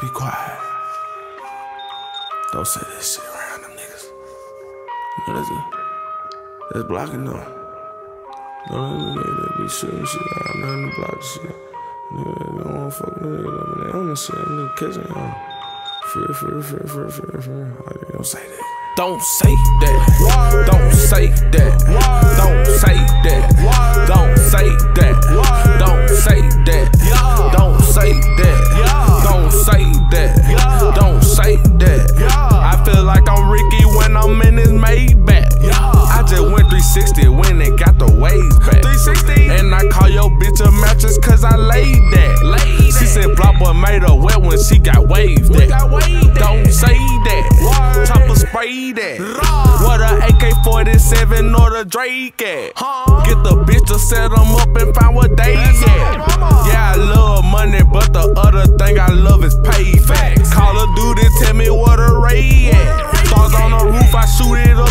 be quiet. Don't say that shit around them niggas. You know that's, a, that's blocking them. No, them niggas that be shooting shit around nothing to block shit. Nigga, they don't wanna fuck them niggas up and they on the shit. Nigga catching y'all. Free, free, free, free, free, free. Don't say that. Don't say that. Don't say that. Don't say that. Ricky when I'm in this Maybach. I just went 360 when it got the waves back. 360. And I call your bitch a mattress cause I laid that. Laid She said BlocBoy made her wet when she got waved that. Don't say that. Chopper spray that. Raw. What a AK 47 or the Drake at. Huh? Get the bitch to set them up and find what they at. Yeah, I love money, but the other thing I love is payback.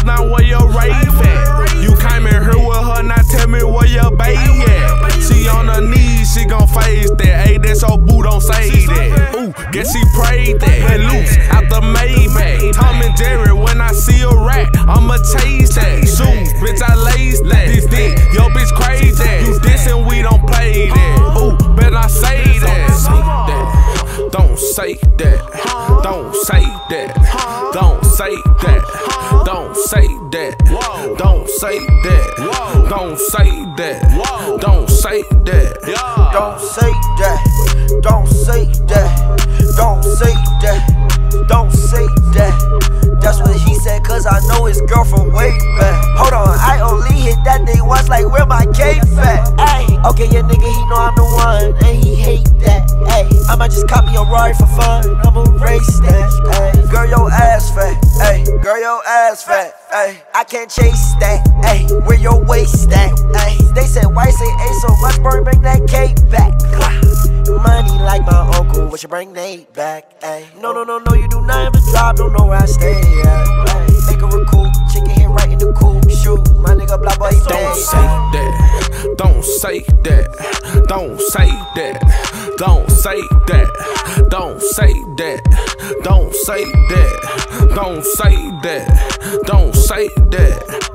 Now where your rave at? You came in here with her, now tell me where your baby at. She on her knees, she gon' face that. Hey, that's your boo, don't say that. Ooh, guess she prayed that. And loose out the Maybach. Tom and Jerry, when I see a rat, I'ma chase that. Shoes, bitch, I lace that. This dick, yo bitch crazy. You dissing, we don't play that. Ooh, better not say that. Say that. Don't say that. Don't say that. Don't say that that. Whoa. Don't say that. Whoa. Don't say that. Whoa. Don't say that. Yeah. Don't say that. Don't say that. Don't say that. Don't say that. That's what he said, cause I know his girlfriend way back. Hold on, I only hit that thing once, like where my cave at? Ayy, okay, yeah, nigga, he know I'm the one, and he hate that. Ayy, I might just copy your ride for fun, I'ma race that. Ayy, girl, your ass fat. Ayy, I can't chase that. Ayy, where your waist at? Ayy, they said, why say ain't so much, bro, bring that cape back. Money like my uncle, what you bring Nate back? Ayy, no, no, no, no, you do not ever drop, don't know where I stay at. Ayy, make a cool chicken hit right in the cool shoot. My nigga BlocBoy, he Don't bad. say that. Don't say that. Don't say that. Don't say that. Don't say that. Don't say that. Don't say that. Don't say that.